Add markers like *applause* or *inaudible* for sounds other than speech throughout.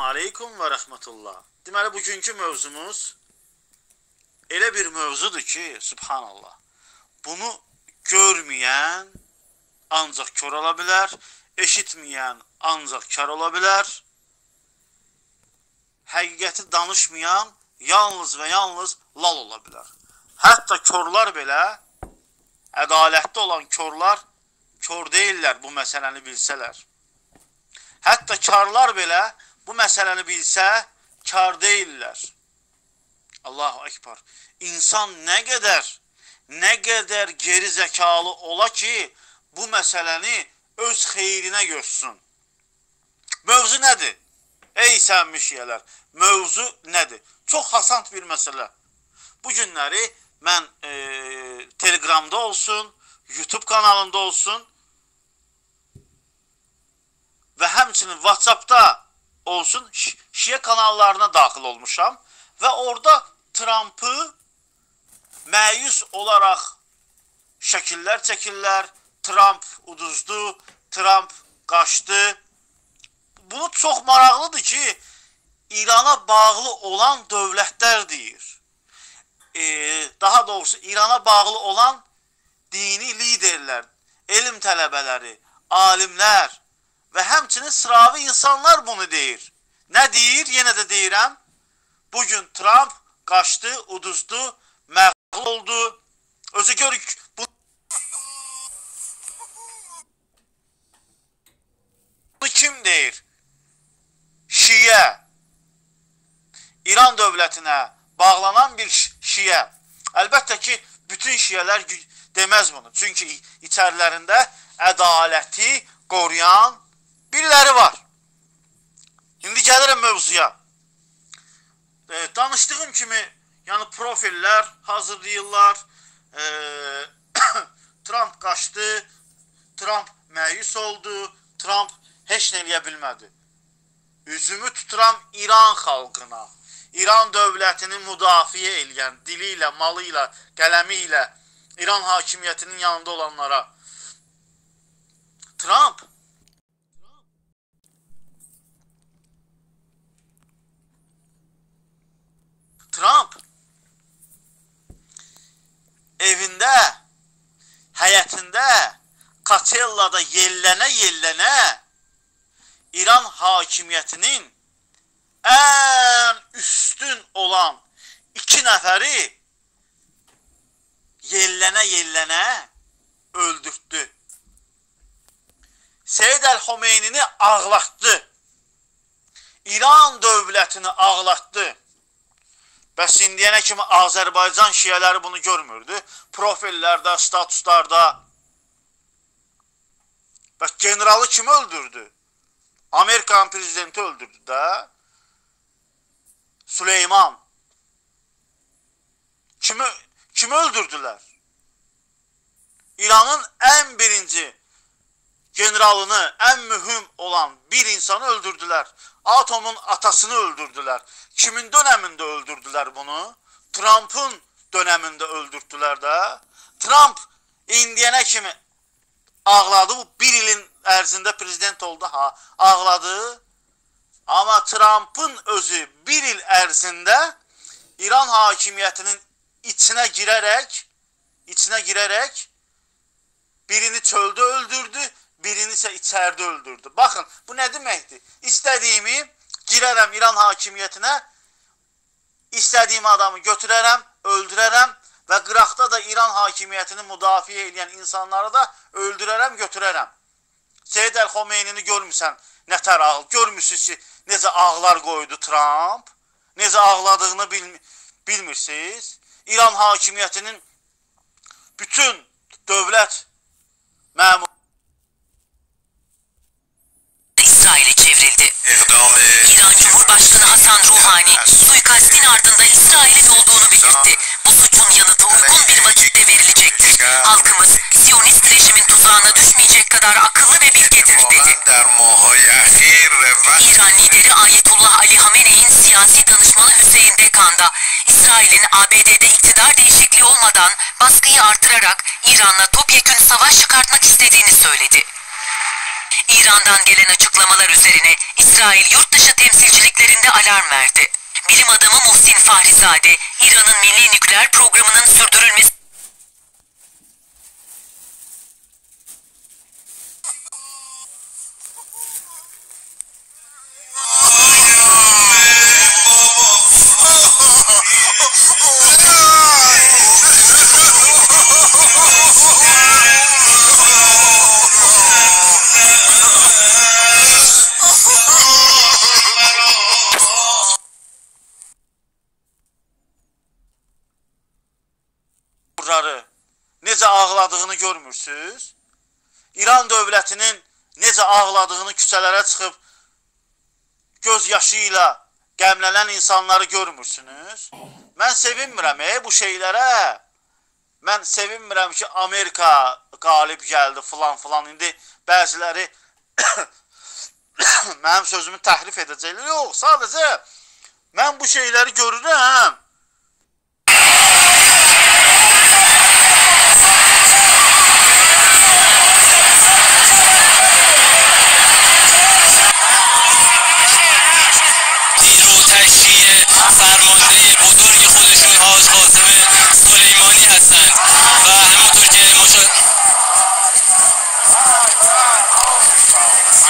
aleykum və rəhmətullah. Deməli, bugünkü mövzumuz elə bir mövzudur ki, subhanallah, bunu görməyən ancaq kör ola bilər, eşitməyən ancaq kar ola bilər, həqiqəti danışmayan yalnız və yalnız lal ola bilər. Hətta körlər belə, ədalətli olan körlər kör deyirlər bu məsələni bilsələr. Hətta karlar belə bu məsələni bilsə, kar deyirlər. Allahu Ekber. İnsan nə qədər, nə qədər geri zəkalı ola ki, bu məsələni öz xeyrinə görsün. Mövzu nədir? Ey sənmişiyələr, mövzu nədir? Çox hasant bir məsələ. Bu günləri mən e, Telegramda olsun, YouTube kanalında olsun, və həmçinin WhatsApp-da olsun şiə kanallarına daxil olmuşam və orada Trumpı məyus olaraq şəkillər çəkirlər. Trump uduzdu, Trump qaçdı. Bunu çox maraqlıdır ki, İrana bağlı olan dövlətlər deyir. E, daha doğrusu İrana bağlı olan dini liderlər, elm tələbələri, alimlər, və həmçinin sıravi insanlar bunu deyir. Nə deyir? Yenə də deyirəm. Bugün Trump qaçdı, uduzdu, məğlub oldu. Özü görük bu Bunu kim deyir? Şiyə. İran dövlətinə bağlanan bir şiyə. Əlbəttə ki, bütün şiyələr deməz bunu. Çünki içərilərində ədaləti qoruyan mövzuya. E, danışdığım kimi, yəni profillər hazırlayırlar. E, *coughs* Trump qaçdı, Trump məyus oldu, Trump heç nə eləyə bilmədi. Üzümü tuturam İran xalqına, İran dövlətini müdafiə eləyən, dili ilə, malı ilə, qələmi ilə İran hakimiyyətinin yanında olanlara. Trump Katellada yellənə-yellənə İran hakimiyyətinin ən üstün olan iki nəfəri yellənə-yellənə öldürtdü. Seyyid Əl-Xomeynini ağlatdı. İran dövlətini ağlatdı. Bəs indiyənə kimi Azərbaycan şiyələri bunu görmürdü. Profillərdə, statuslarda. Bəs generalı kimi öldürdü? Amerikan prezidenti öldürdü də. Süleyman. Kimi, kimi öldürdülər? İranın ən birinci generalını, ən mühüm olan bir insanı öldürdülər. Atomun atasını öldürdülər. Kimin dönəmində öldürdülər bunu? Trump'ın dönəmində öldürdülər də. Trump indiyənə kimi ağladı. Bu bir ilin ərzində prezident oldu. Ha, ağladı. Amma Trump'ın özü bir il ərzində İran hakimiyyətinin içinə girərək, içinə girərək birini çöldə öldürdü, birini isə içəridə öldürdü. Baxın, bu nə deməkdir? İstədiyimi girərəm İran hakimiyyətinə, istədiyim adamı götürərəm, öldürərəm və qıraqda da İran hakimiyyətini müdafiə edən insanları da öldürərəm, götürərəm. Seyyid Əl-Xomeynini görmüsən, nətər ağıl, görmüsünüz ki, necə ağlar qoydu Trump, necə ağladığını bil, bilmirsiniz. İran hakimiyyətinin bütün dövlət məmur İsrail'e çevrildi. İran Cumhurbaşkanı Hasan Ruhani suikastin ardında İsrail'in olduğunu belirtti. Bu suçun Halkımız Siyonist rejimin tuzağına düşmeyecek kadar akıllı ve bilgedir dedi. İran lideri Ayetullah Ali Hamene'in siyasi danışmanı Hüseyin Dekan da İsrail'in ABD'de iktidar değişikliği olmadan baskıyı artırarak İran'la topyekün savaş çıkartmak istediğini söyledi. İran'dan gelen açıklamalar üzerine İsrail Yurtdışı Temsilcilik alarm verdi. Bilim adamı Muhsin Fahrizade, İran'ın milli nükleer programının sürdürülmesi necə ağladığını görmürsüz? İran dövlətinin necə ağladığını küçələrə çıxıb göz yaşı ilə qəmlənən insanları görmürsünüz? Mən sevinmirəm e, bu şeylərə. Mən sevinmirəm ki, Amerika qalib gəldi filan filan. İndi bəziləri *coughs* mənim sözümü təhrif edəcəklər. Yox, sadəcə mən bu şeyləri görürəm.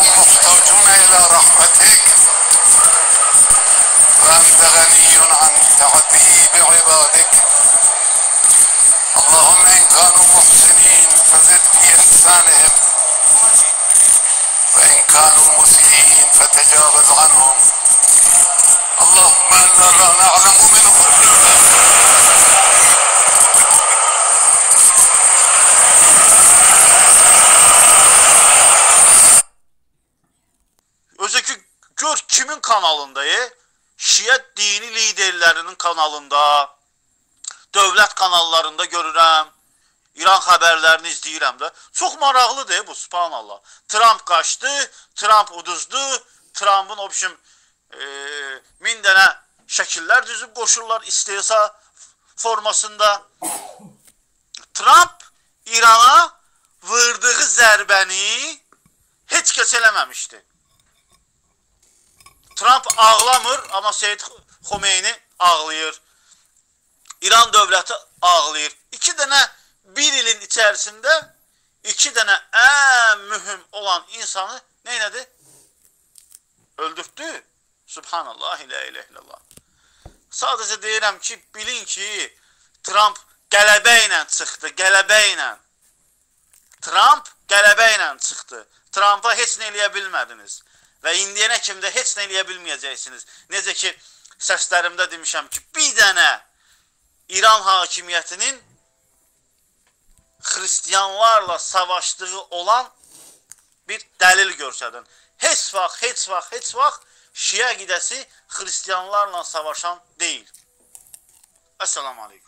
محتاجون إلى رحمتك. وأنت غني عن تعذيب عبادك. اللهم إن كانوا محسنين فزد في إحسانهم. وإن كانوا مسيئين فتجاوز عنهم. اللهم إنا لا نعلم منهم. Gör kimin kanalındayı? Şiə dini liderlərinin kanalında, dövlət kanallarında görürəm. İran xəbərlərini izləyirəm də. Çox maraqlıdır bu, subhanallah. Trump qaçdı, Trump uduzdu, Trump'ın o biçim e, min dənə şəkillər düzüb qoşurlar istehsa formasında. Trump İrana vurduğu zərbəni heç kəs eləməmişdi. Trump ağlamır, amma Seyid Xomeyni ağlayır. İran dövləti ağlayır. İki dənə bir ilin içərisində iki dənə ən mühüm olan insanı neynədi? Öldürtdü. Subhanallah, ilə ilə illallah. Sadəcə deyirəm ki, bilin ki, Trump qələbə ilə çıxdı, qələbə ilə. Trump qələbə ilə çıxdı. Trumpa heç nə eləyə bilmədiniz. Və indiyənə kimi də heç nə eləyə bilməyəcəksiniz. Necə ki, səslərimdə demişəm ki, bir dənə İran hakimiyyətinin xristiyanlarla savaşdığı olan bir dəlil görsədin. Heç vaxt, heç vaxt, heç vaxt Şiə qidəsi xristiyanlarla savaşan deyil. Əssalamu aleykum.